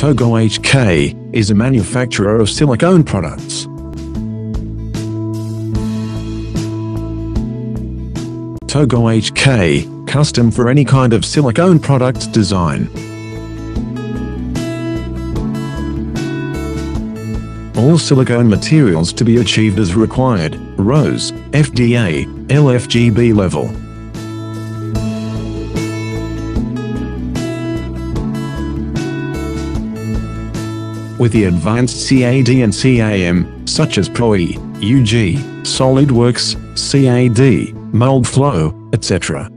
Togo HK is a manufacturer of silicone products. Togo HK, custom for any kind of silicone products design. All silicone materials to be achieved as required, RoHS, FDA, LFGB level. With the advanced CAD and CAM, such as ProE, UG, SolidWorks, CAD, Mold Flow, etc.